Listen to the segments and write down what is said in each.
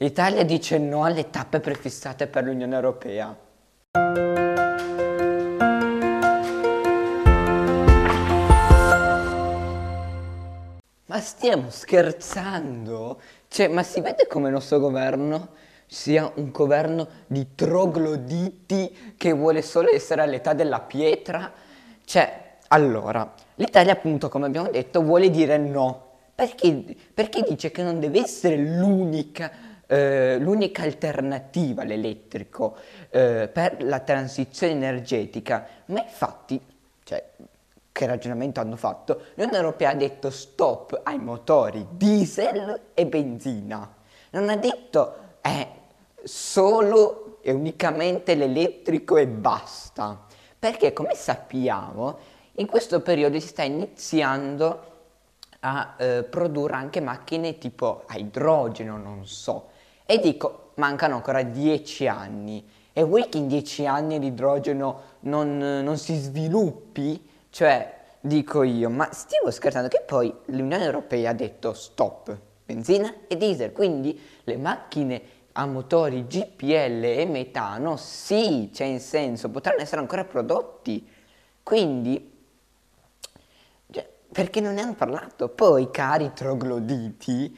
L'Italia dice no alle tappe prefissate per l'Unione Europea. Ma stiamo scherzando? Cioè, ma si vede come il nostro governo sia un governo di trogloditi che vuole solo essere all'età della pietra? Cioè, allora, l'Italia appunto, come abbiamo detto, vuole dire no. Perché, perché dice che non deve essere l'unica eh, l'unica alternativa all'elettrico eh, per la transizione energetica, ma infatti, cioè, che ragionamento hanno fatto? L'Unione Europea ha detto stop ai motori diesel e benzina, non ha detto è solo e unicamente l'elettrico e basta, perché come sappiamo in questo periodo si sta iniziando a eh, produrre anche macchine tipo a idrogeno, non so, e dico, mancano ancora dieci anni. E vuoi che in dieci anni l'idrogeno non, non si sviluppi? Cioè, dico io, ma stiamo scherzando che poi l'Unione Europea ha detto stop, benzina e diesel, quindi le macchine a motori GPL e metano, sì, c'è in senso, potranno essere ancora prodotti. Quindi, cioè, perché non ne hanno parlato? Poi, cari trogloditi,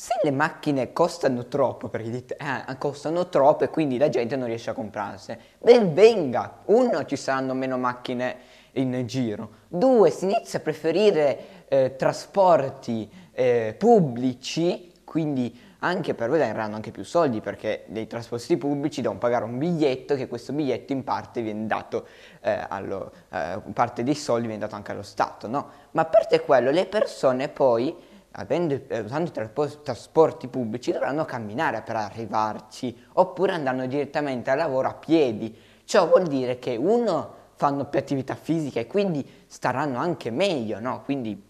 se le macchine costano troppo, perché dite, eh, costano troppo e quindi la gente non riesce a comprarsene, ben venga, uno, ci saranno meno macchine in giro, due, si inizia a preferire eh, trasporti eh, pubblici, quindi anche per voi daranno anche più soldi perché dei trasporti pubblici devono pagare un biglietto che questo biglietto in parte viene dato eh, allo, eh, parte dei soldi viene dato anche allo Stato, no? Ma a parte quello le persone poi avendo, eh, usando i trasporti pubblici dovranno camminare per arrivarci oppure andranno direttamente al lavoro a piedi. Ciò vuol dire che uno fanno più attività fisica e quindi staranno anche meglio, no? Quindi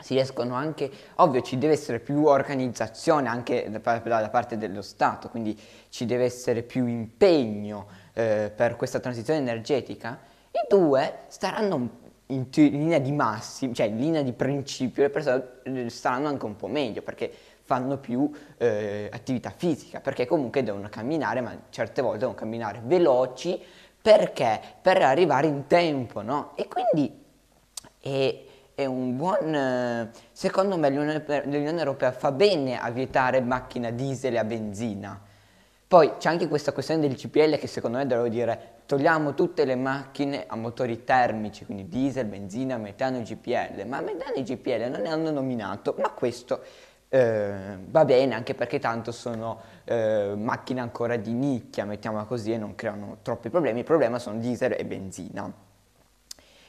si riescono anche, ovvio ci deve essere più organizzazione anche dalla parte dello Stato, quindi ci deve essere più impegno eh, per questa transizione energetica e due staranno in, in, linea di massimo, cioè in linea di principio le persone eh, staranno anche un po' meglio perché fanno più eh, attività fisica, perché comunque devono camminare, ma certe volte devono camminare veloci perché? Per arrivare in tempo, no? E quindi è, è un buon... secondo me l'Unione Europea fa bene a vietare macchina diesel e a benzina. Poi c'è anche questa questione del CPL che secondo me devo dire togliamo tutte le macchine a motori termici, quindi diesel, benzina, metano e GPL, ma metano e GPL non ne hanno nominato, ma questo eh, va bene anche perché tanto sono eh, macchine ancora di nicchia, mettiamola così, e non creano troppi problemi, il problema sono diesel e benzina.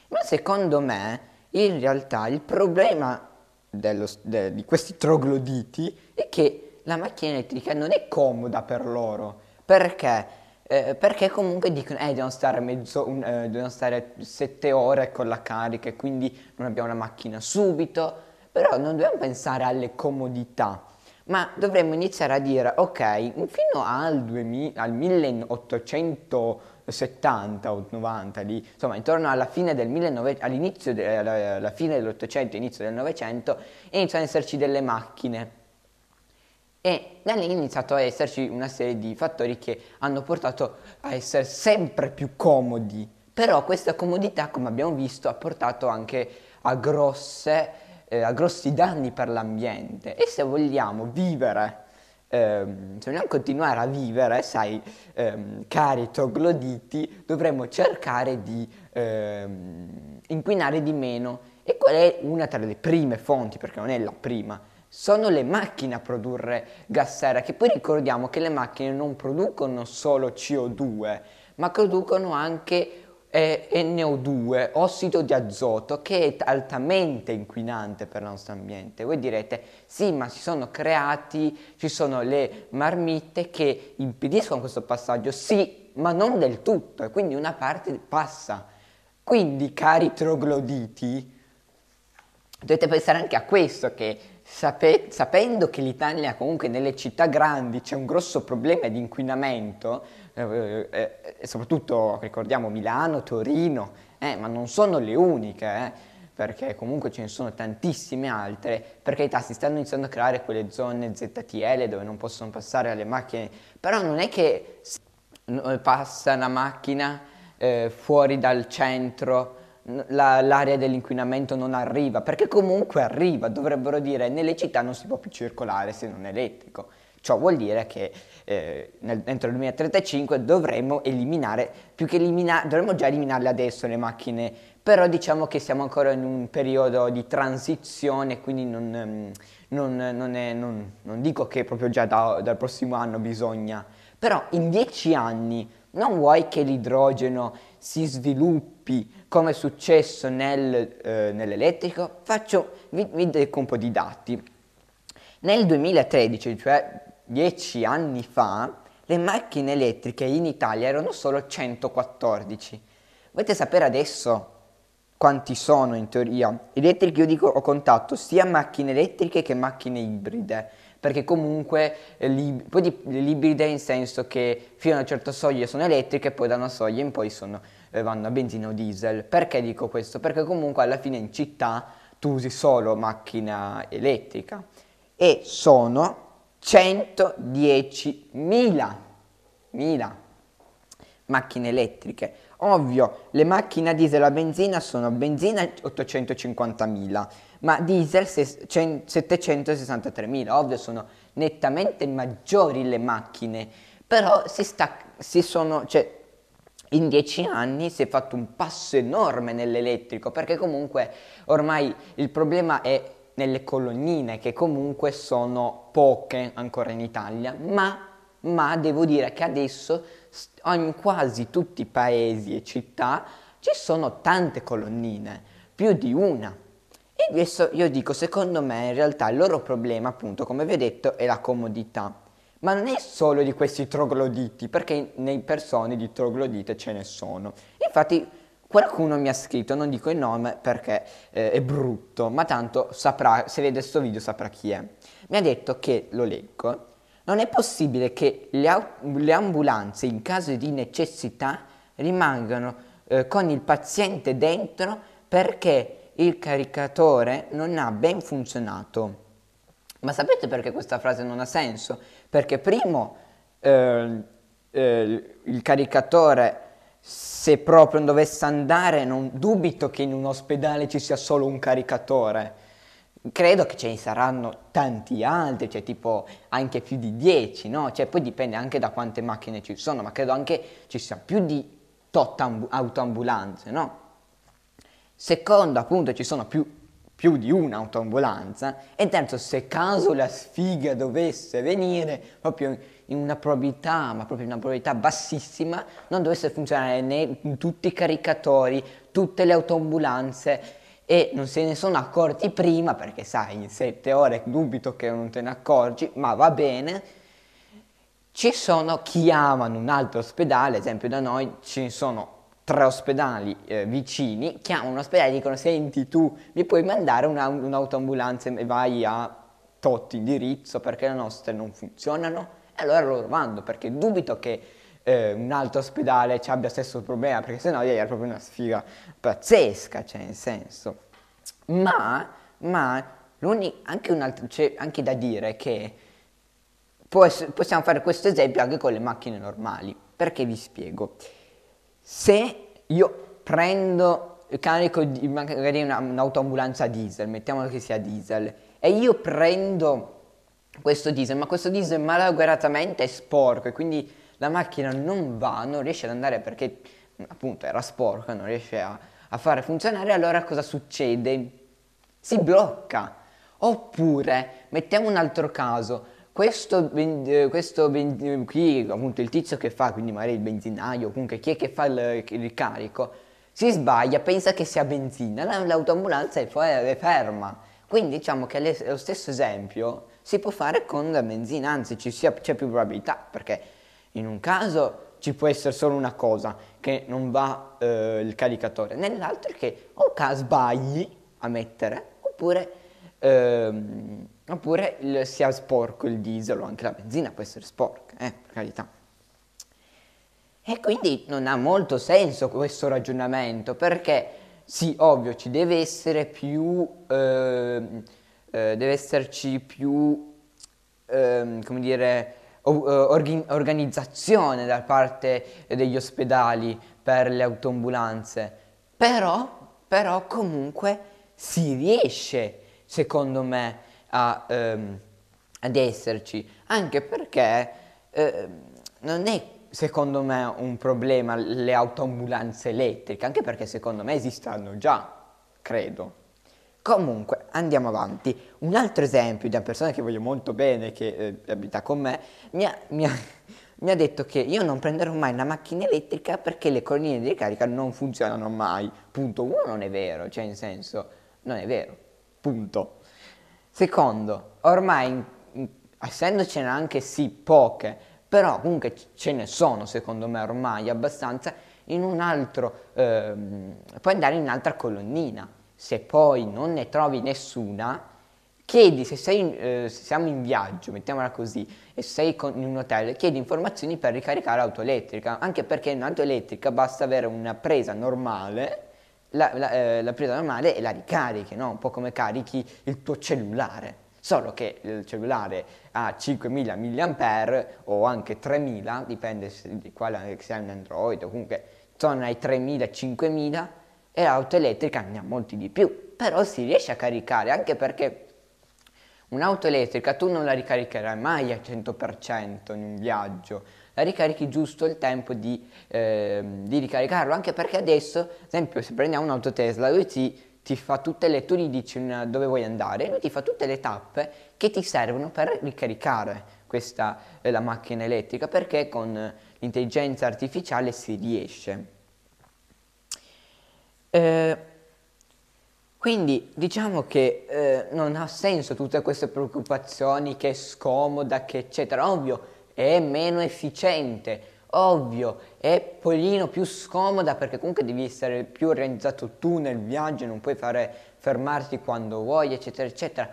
Ma secondo me, in realtà, il problema dello, de, di questi trogloditi è che la macchina elettrica non è comoda per loro, perché? Eh, perché comunque dicono, eh, devono stare, mezzo, un, eh, devono stare sette ore con la carica e quindi non abbiamo la macchina subito, però non dobbiamo pensare alle comodità, ma dovremmo iniziare a dire, ok, fino al, 2000, al 1870 o 90 lì, insomma intorno alla fine del 1900, all'inizio, de, alla, alla fine dell'Ottocento, inizio del Novecento, iniziano ad esserci delle macchine e da lì è iniziato a esserci una serie di fattori che hanno portato a essere sempre più comodi. Però questa comodità, come abbiamo visto, ha portato anche a, grosse, eh, a grossi danni per l'ambiente. E se vogliamo vivere, ehm, se vogliamo continuare a vivere, sai, ehm, cari trogloditi, dovremmo cercare di ehm, inquinare di meno. E qual è una tra le prime fonti, perché non è la prima, sono le macchine a produrre gas serra, che poi ricordiamo che le macchine non producono solo CO2, ma producono anche eh, NO2, ossido di azoto, che è altamente inquinante per il nostro ambiente. Voi direte, sì, ma si sono creati, ci sono le marmitte che impediscono questo passaggio, sì, ma non del tutto, e quindi una parte passa. Quindi, cari trogloditi, dovete pensare anche a questo, che Sape- sapendo che l'Italia comunque nelle città grandi c'è un grosso problema di inquinamento, eh, eh, soprattutto ricordiamo Milano, Torino, eh, ma non sono le uniche, eh. perché comunque ce ne sono tantissime altre, per carità si stanno iniziando a creare quelle zone ZTL dove non possono passare le macchine, però non è che passa una macchina eh, fuori dal centro, la, l'area dell'inquinamento non arriva, perché comunque arriva, dovrebbero dire nelle città non si può più circolare se non è elettrico. Ciò vuol dire che eh, nel, entro il 2035 dovremmo eliminare, più che eliminare, dovremmo già eliminarle adesso le macchine, però diciamo che siamo ancora in un periodo di transizione, quindi non, ehm, non, non, è, non dico che proprio già da, dal prossimo anno bisogna, però in dieci anni non vuoi che l'idrogeno si sviluppi come è successo nel, eh, nell'elettrico? Faccio, vi, vi dico un po' di dati. Nel 2013, cioè dieci anni fa, le macchine elettriche in Italia erano solo 114. Volete sapere adesso quanti sono in teoria? Elettriche, io dico, ho contatto sia macchine elettriche che macchine ibride, perché comunque eh, lib- poi di- l'ibride in senso che fino a una certa soglia sono elettriche, poi da una soglia in poi sono, eh, vanno a benzina o diesel. Perché dico questo? Perché comunque alla fine in città tu usi solo macchina elettrica e sono 110.000 macchine elettriche. Ovvio, le macchine a diesel a benzina sono benzina 850.000, ma diesel 763.000. Ovvio, sono nettamente maggiori le macchine, però si, sta, si sono, cioè, in dieci anni si è fatto un passo enorme nell'elettrico, perché comunque ormai il problema è nelle colonnine che comunque sono poche ancora in Italia, ma, ma devo dire che adesso in quasi tutti i paesi e città ci sono tante colonnine, più di una. E adesso io dico, secondo me in realtà il loro problema, appunto, come vi ho detto, è la comodità. Ma non è solo di questi trogloditi, perché nei persone di troglodite ce ne sono. Infatti Qualcuno mi ha scritto, non dico il nome perché eh, è brutto, ma tanto saprà, se vede questo video saprà chi è. Mi ha detto che, lo leggo, non è possibile che le, le ambulanze in caso di necessità rimangano eh, con il paziente dentro perché il caricatore non ha ben funzionato. Ma sapete perché questa frase non ha senso? Perché primo eh, eh il caricatore se proprio non dovesse andare, non dubito che in un ospedale ci sia solo un caricatore. Credo che ce ne saranno tanti altri, cioè tipo anche più di 10, no? Cioè poi dipende anche da quante macchine ci sono, ma credo anche ci sia più di tot amb- autoambulanze, no? Secondo, appunto, ci sono più, più di un'autoambulanza. E terzo, se caso la sfiga dovesse venire, proprio in una probabilità, ma proprio in una probabilità bassissima, non dovesse funzionare né tutti i caricatori, tutte le autoambulanze e non se ne sono accorti prima perché sai in sette ore dubito che non te ne accorgi ma va bene ci sono chiamano un altro ospedale ad esempio da noi ci sono tre ospedali eh, vicini chiamano un ospedale e dicono senti tu mi puoi mandare una, un'autoambulanza e vai a tot indirizzo perché le nostre non funzionano e allora loro vanno perché dubito che eh, un altro ospedale ci abbia stesso problema perché sennò gli era proprio una sfiga pazzesca, cioè nel senso. Ma, ma anche, altro, c'è anche da dire che possiamo fare questo esempio anche con le macchine normali. Perché vi spiego. Se io prendo, carico di, magari una, un'autoambulanza diesel, mettiamolo che sia diesel, e io prendo questo diesel, ma questo diesel malauguratamente è sporco e quindi la macchina non va, non riesce ad andare perché appunto era sporca, non riesce a, a fare funzionare, allora cosa succede? Si blocca. Oppure, mettiamo un altro caso, questo, questo qui, appunto il tizio che fa, quindi magari il benzinaio, comunque chi è che fa il, il carico, si sbaglia, pensa che sia benzina, l'autoambulanza è, è ferma. Quindi diciamo che è lo stesso esempio si può fare con la benzina, anzi c'è più probabilità perché in un caso ci può essere solo una cosa che non va eh, il caricatore, nell'altro è che o sbagli a mettere oppure, ehm, oppure il, sia sporco il diesel o anche la benzina può essere sporca, eh, per carità. E quindi non ha molto senso questo ragionamento perché sì, ovvio, ci deve essere più, eh, eh, deve esserci più, ehm, come dire, eh, organizzazione da parte degli ospedali per le autoambulanze, però, però comunque si riesce, secondo me, a, ehm, ad esserci, anche perché eh, non è secondo me un problema le autoambulanze elettriche, anche perché secondo me esistono già, credo. Comunque, andiamo avanti. Un altro esempio di una persona che voglio molto bene, che eh, abita con me, mi ha, mi, ha, mi ha, detto che io non prenderò mai una macchina elettrica perché le colonnine di ricarica non funzionano mai. Punto uno non è vero, cioè in senso, non è vero. Punto. Secondo, ormai, essendocene anche sì poche, però comunque ce ne sono secondo me ormai abbastanza, in un altro, ehm, puoi andare in un'altra colonnina se poi non ne trovi nessuna, chiedi se, sei, eh, se siamo in viaggio, mettiamola così, e sei con, in un hotel, chiedi informazioni per ricaricare l'auto elettrica, anche perché in un'auto elettrica basta avere una presa normale, la, la, eh, la presa normale e la ricarichi, no? un po' come carichi il tuo cellulare. Solo che il cellulare ha 5000 mAh o anche 3000, dipende se, di quale sia un Android comunque sono ai 3000, 5000 e l'auto elettrica ne ha molti di più, però si riesce a caricare anche perché un'auto elettrica tu non la ricaricherai mai al 100% in un viaggio, ricarichi giusto il tempo di, eh, di ricaricarlo, anche perché adesso, ad esempio se prendiamo un'auto Tesla, lui ti, ti fa tutte le, tu gli dici una, dove vuoi andare, lui ti fa tutte le tappe che ti servono per ricaricare questa, eh, la macchina elettrica, perché con l'intelligenza artificiale si riesce. Eh, quindi diciamo che eh, non ha senso tutte queste preoccupazioni che è scomoda, che eccetera. Ovvio, è meno efficiente, ovvio, è pochino più scomoda perché comunque devi essere più organizzato tu nel viaggio, non puoi fare fermarti quando vuoi, eccetera, eccetera.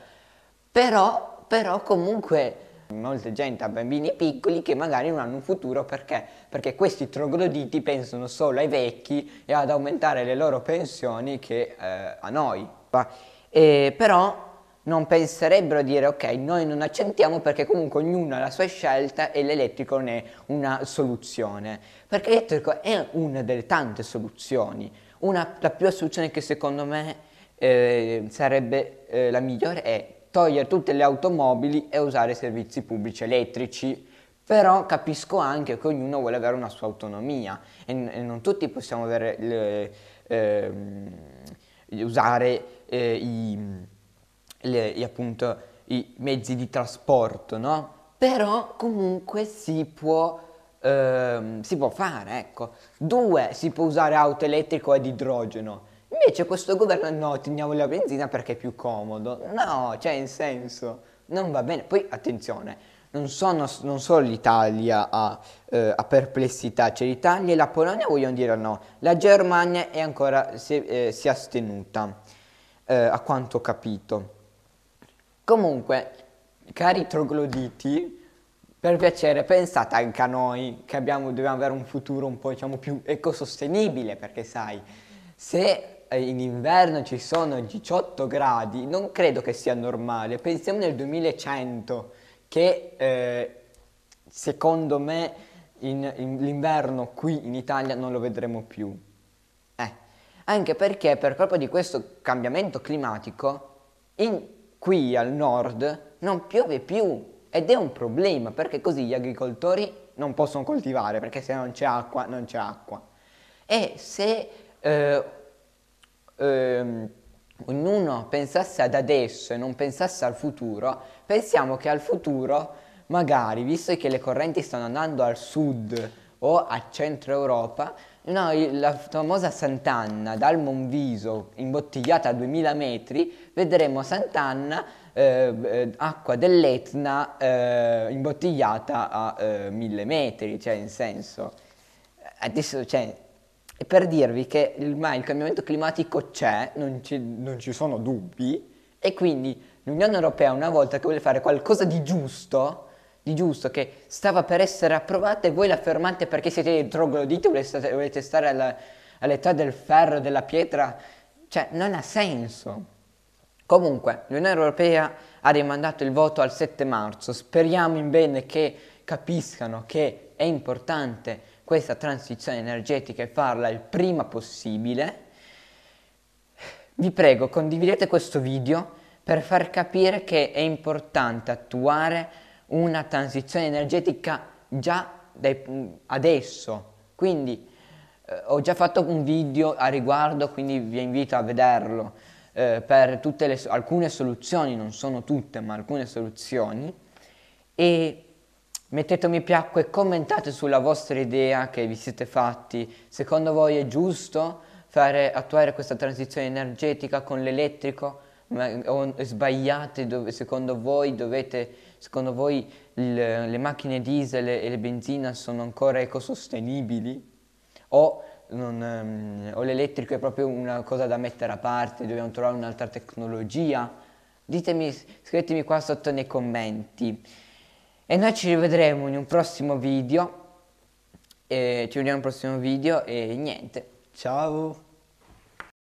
Però, però comunque Molta gente ha bambini piccoli che magari non hanno un futuro perché? Perché questi trogloditi pensano solo ai vecchi e ad aumentare le loro pensioni che eh, a noi. E, però non penserebbero a dire ok, noi non accettiamo perché comunque ognuno ha la sua scelta e l'elettrico non è una soluzione. Perché l'elettrico è una delle tante soluzioni. Una, la prima soluzione che secondo me eh, sarebbe eh, la migliore è togliere tutte le automobili e usare servizi pubblici elettrici. Però capisco anche che ognuno vuole avere una sua autonomia e, e non tutti possiamo le, eh, usare i, le, appunto, i mezzi di trasporto, no? Però comunque si può Uh, si può fare, ecco. Due, si può usare auto elettrico ad idrogeno. Invece questo governo no, teniamo la benzina perché è più comodo. No, cioè in senso, non va bene. Poi attenzione, non, sono, non solo l'Italia ha, eh, ha perplessità, cioè l'Italia e la Polonia vogliono dire no, la Germania è ancora, si, eh, si è astenuta, eh, a quanto ho capito. Comunque, cari trogloditi, per piacere pensate anche a noi che abbiamo, dobbiamo avere un futuro un po' diciamo più ecosostenibile, perché sai, se eh, in inverno ci sono 18 gradi, non credo che sia normale. Pensiamo nel 2100 che eh, secondo me in, in, l'inverno qui in Italia non lo vedremo più. Eh, anche perché per colpa di questo cambiamento climatico in, qui al nord non piove più ed è un problema perché così gli agricoltori non possono coltivare perché se non c'è acqua non c'è acqua. E se eh, ehm, ognuno pensasse ad adesso e non pensasse al futuro, pensiamo che al futuro, magari, visto che le correnti stanno andando al sud o a centro Europa, noi la famosa Sant'Anna dal Monviso imbottigliata a 2000 metri, vedremo Sant'Anna, eh, eh, acqua dell'Etna eh, imbottigliata a eh, 1000 metri, cioè in senso, adesso, cioè, per dirvi che ormai il cambiamento climatico c'è, non non ci sono dubbi, e quindi l'Unione Europea una volta che vuole fare qualcosa di giusto, di giusto, che stava per essere approvata e voi la fermate perché siete dei trogloditi, volete, volete stare alla, all'età del ferro, della pietra, Cioè, non ha senso. Comunque, l'Unione Europea ha rimandato il voto al 7 marzo. Speriamo in bene che capiscano che è importante questa transizione energetica e farla il prima possibile. Vi prego, condividete questo video per far capire che è importante attuare una transizione energetica già dai, adesso. Quindi eh, ho già fatto un video a riguardo, quindi vi invito a vederlo eh, per tutte le, alcune soluzioni, non sono tutte, ma alcune soluzioni. E mettete mi piace e commentate sulla vostra idea che vi siete fatti. Secondo voi è giusto fare, attuare questa transizione energetica con l'elettrico? O sbagliate dove, secondo voi dovete secondo voi le, le macchine diesel e le benzina sono ancora ecosostenibili o, um, o l'elettrico è proprio una cosa da mettere a parte, dobbiamo trovare un'altra tecnologia? Ditemi, scrivetemi qua sotto nei commenti. E noi ci rivedremo in un prossimo video. E ci vediamo un prossimo video e niente. Ciao!